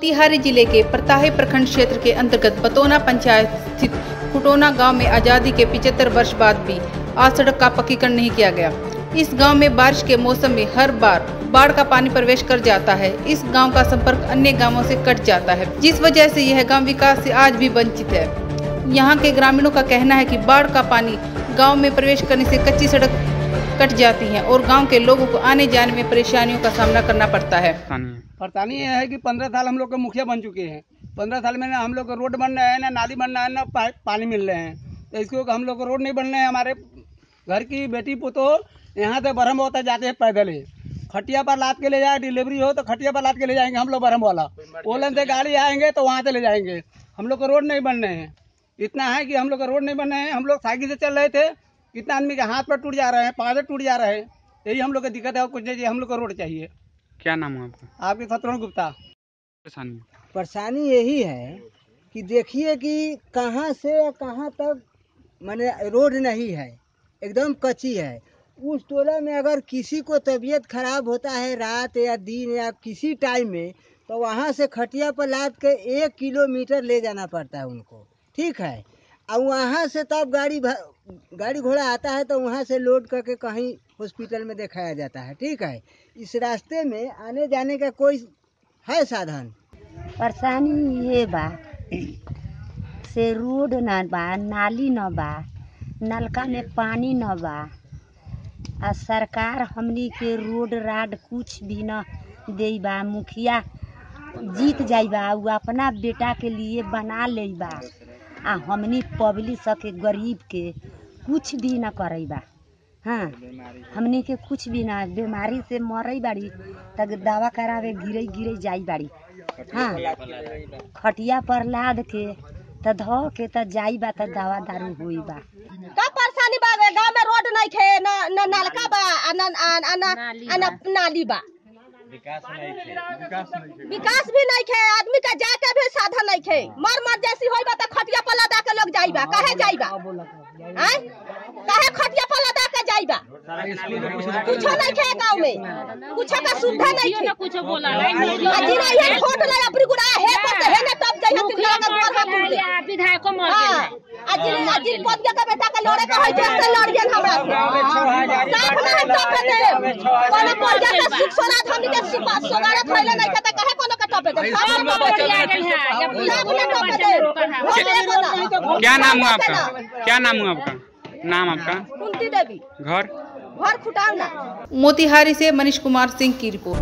तिहारी ज़िले के प्रताहे प्रखंड क्षेत्र के अंतर्गत बतौना पंचायत स्थित कुटोना गाँव में आज़ादी के 75 वर्ष बाद भी आज सड़क का पक्कीकरण नहीं किया गया। इस गाँव में बारिश के मौसम में हर बार बाढ़ का पानी प्रवेश कर जाता है। इस गाँव का संपर्क अन्य गाँवों से कट जाता है। जिस वजह से यह गाँव विकास से आज भी वंचित है। यहाँ के ग्रामीणों का कहना है कि बाढ़ का पानी गाँव में प्रवेश करने से कच्ची सड़क कट जाती है और गाँव के लोगों को आने जाने में परेशानियों का सामना करना पड़ता है। परेशानी ये है कि पंद्रह साल हम लोग के मुखिया बन चुके हैं। पंद्रह साल में ना हम लोग को रोड बन रहे हैं ना नाली बन रहा है ना पा, पानी मिल रहे हैं। तो इसको हम लोग को रोड नहीं बन रहे हैं हमारे घर की बेटी पुतो यहाँ से बरहम होता जाते हैं पैदल ही। खटिया पर लाद के ले जाए डिलीवरी हो तो खटिया पर लाद के ले जाएँगे हम लोग बरहम वाला। ओलन से गाड़ी आएँगे तो वहाँ से ले जाएँगे। हम लोग को रोड नहीं बन रहे हैं। इतना है कि हम लोग का रोड नहीं बन रहे हैं। हम लोग साइकिल से चल रहे थे कितना आदमी के हाथ पर टूट जा रहे हैं पाँव टूट जा रहे हैं। यही हम लोग की दिक्कत है और कुछ नहीं चाहिए हम लोग को रोड चाहिए। क्या नाम है आपका? आपके शत्रुघ्न गुप्ता। परेशानी परेशानी यही है कि देखिए कि कहाँ से कहाँ तक मैंने रोड नहीं है एकदम कच्ची है। उस टोला में अगर किसी को तबीयत खराब होता है रात या दिन या किसी टाइम में तो वहाँ से खटिया पर लाद के एक किलोमीटर ले जाना पड़ता है उनको। ठीक है? और वहाँ से तब गाड़ी गाड़ी घोड़ा आता है तो वहाँ से लोड करके कहीं हॉस्पिटल में दिखाया जाता है, ठीक है? इस रास्ते में आने जाने का कोई है साधन? परेशानी ये बा से रोड न बा, नाली न बा, नलका में पानी न बा। आ सरकार हमनी के रोड राड कुछ भी न दे बा, मुखिया जीत जाई बा उ अपना बेटा के लिए बना ले बा। आ हमनी पब्लिक सके गरीब के कुछ भी न करे बा हाँ हमनी के कुछ भी ना बीमारी से मरई बाड़ी तक दवा करावे गिरे गिरे जाई बाड़ी। हाँ खटिया पर लाद के त धो के त जाई बा त दवा दारू होई बा। का परेशानी बा? गाँव में रोड नहीं खे न न नलका बा आ न आ आ आ न नाली बा। विकास भी नहीं खे आदमी का जाके भी साधन नहीं खे मर मर जैसी होई बा त खटिया पर लदा के लोग जाई बा काहे जाई बा हैं काहे खटिया पर लदा के जाई बा कुछो नहीं खे गाँव में कुछो का सुविधा नहीं खे कुछ बोला नहीं ये छोट ला अपनी गुड़ा है पर है ना तब जाई हथिन लगा घर हाथ टूट गया विधायको हाँ, अजी अजी पद के बेटा के लड़े के होय छै से लड़ियन हमरा से साफ़ नहीं टपे दे कोनो पर्जा के सुख सोना हमनी के सुपा सोगारा थैले नहीं क्या नाम हुआ आपका? क्या नाम हुआ आपका? नाम आपका? कुंती देवी। घर? घर खुटावना मोतिहारी से मनीष कुमार सिंह की रिपोर्ट।